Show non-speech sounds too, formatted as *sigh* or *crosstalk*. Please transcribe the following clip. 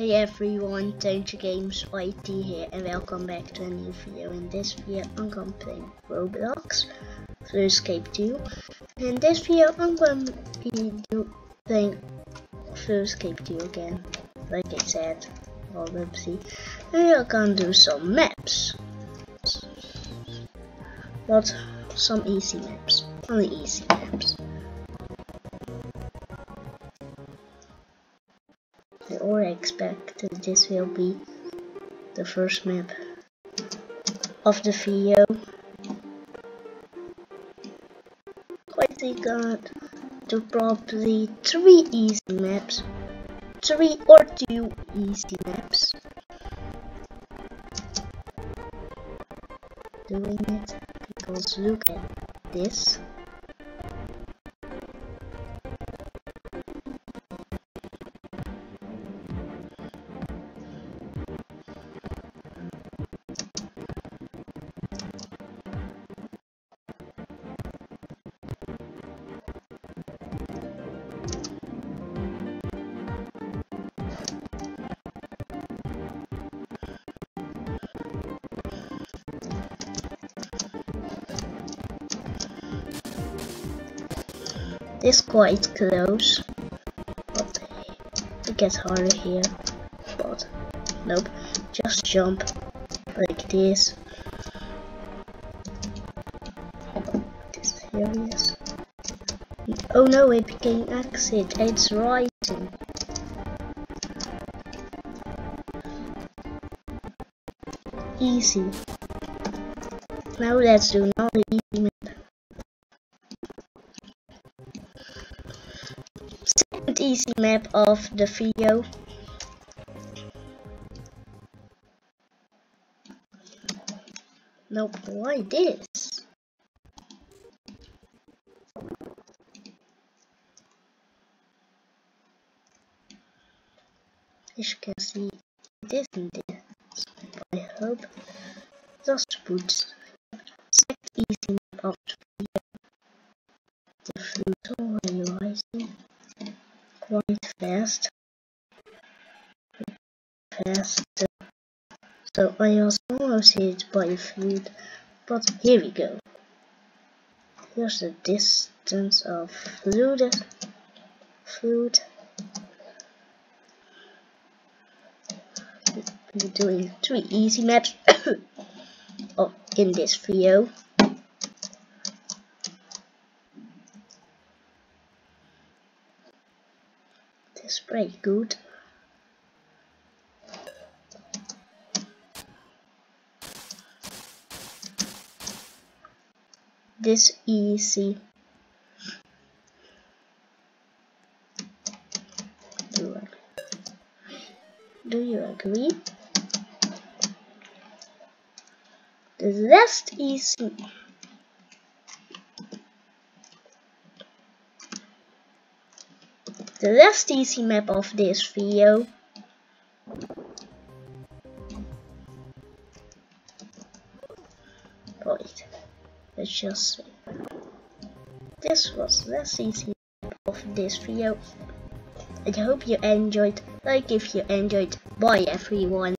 Hey everyone, Teuntje Games YT here and welcome back to a new video. In this video I'm gonna play Roblox Escape 2. In this video I'm gonna be playing Escape 2 again, like I said already. And we're gonna do some maps. But some easy maps, only easy maps. I already expect this will be the first map of the video. Quickly got to probably three easy maps. Three or two easy maps. Doing it because look at this. This quite close, but it gets harder here. But nope, just jump like this. This. Oh no, it became exit. It's rising. Easy. Now let's do another easy map. Of the video. Nope, why this? As you can see, this and this. I hope just put second easy map of the video. The fast. Fast. So I was almost hit by food, but here we go. Here's the distance of food. Food. We're doing three easy maps *coughs* oh, in this video. This is pretty good. This easy. Do you, do you agree? The last easy. The last easy map of this video. Wait, let's just. This was the last easy map of this video. I hope you enjoyed. Like if you enjoyed. Bye everyone.